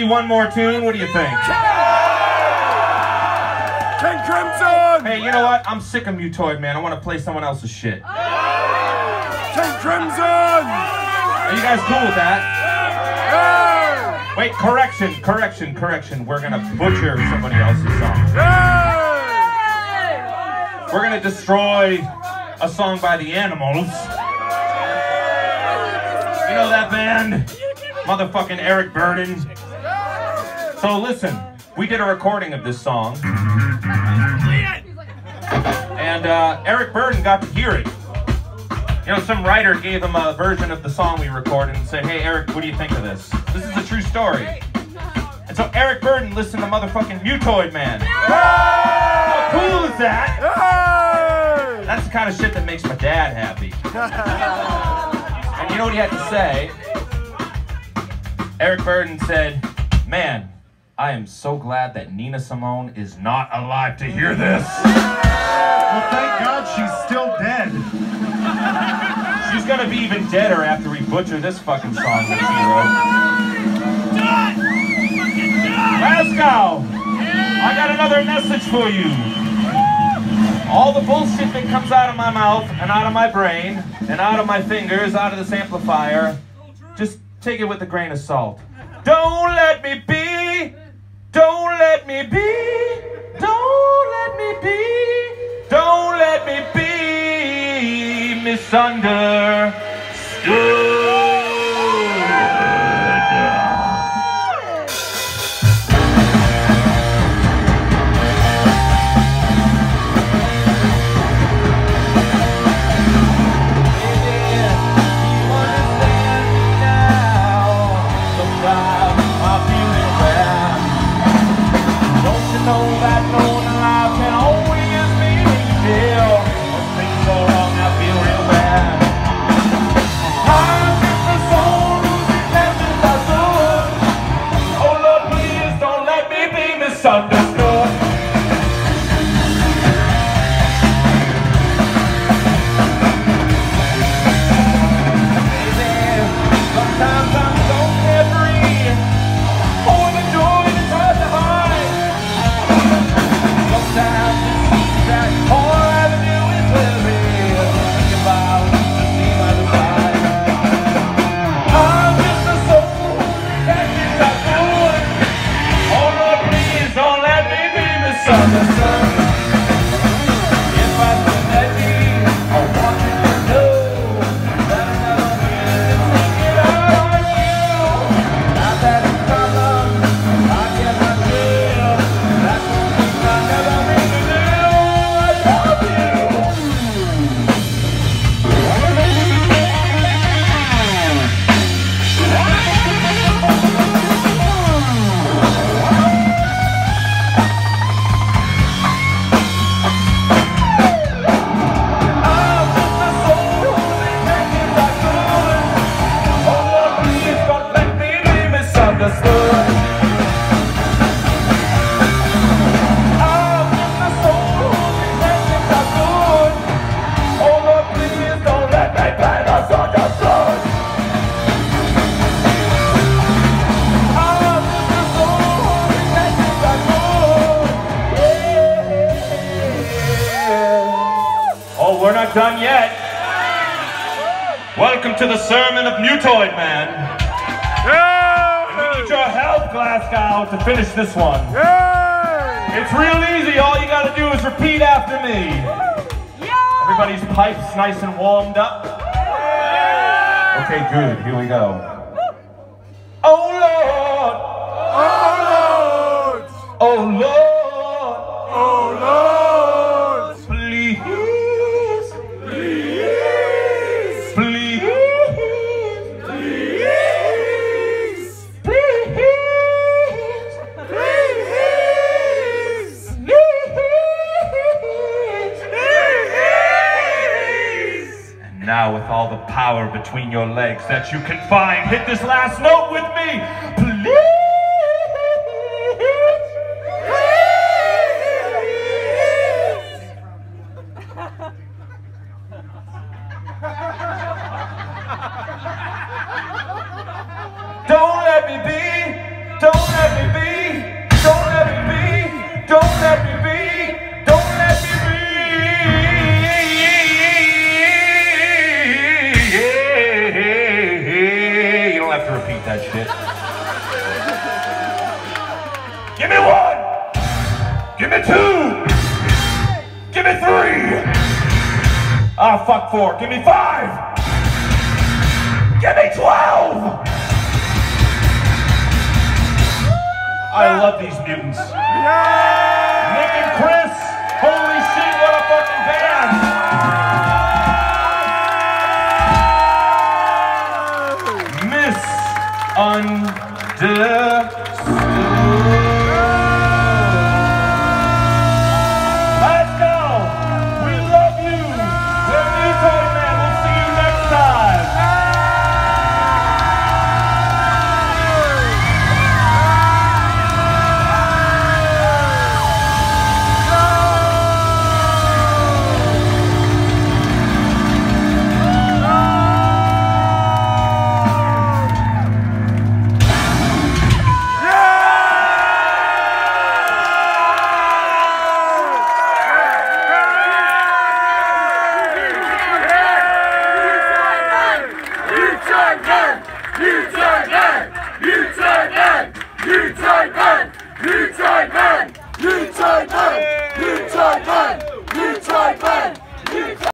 Maybe one more tune. What do you think? King Crimson! Hey, you know what? I'm sick of Mutoid, man. I want to play someone else's shit. King Crimson! Are you guys cool with that? Wait, correction, correction, correction. We're gonna butcher somebody else's song. We're gonna destroy a song by the Animals. You know that band? Motherfucking Eric Burdon. So listen, we did a recording of this song. And uh, Eric Burdon got to hear it. You know, some writer gave him a version of the song we recorded and said, hey, Eric, what do you think of this? This is a true story. And so Eric Burdon listened to motherfucking Mutoid Man. How cool is that? That's the kind of shit that makes my dad happy. And you know what he had to say? Eric Burdon said, Man, I am so glad that Nina Simone is not alive to hear this. Well, thank God she's still dead. She's gonna be even deader after we butcher this fucking song that she wrote. Glasgow, I got another message for you. All the bullshit that comes out of my mouth and out of my brain and out of my fingers, out of this amplifier, just take it with a grain of salt. Don't let me be. Don't let me be. Don't let me be. Don't let me be misunderstood. Not done yet. Welcome to the sermon of Mutoid Man. Hey! Need your help, Glasgow, to finish this one. Hey! It's real easy. All you gotta do is repeat after me. Everybody's pipes nice and warmed up. Okay, good. Here we go. Oh Lord, Oh Lord! oh now, with all the power between your legs that you can find, hit this last note with me. Please. two. Give me three. Ah, oh, fuck four. Give me five. Give me twelve. I love these mutants. Yeah. Nick and Chris. Holy shit, what a fucking band. Hey!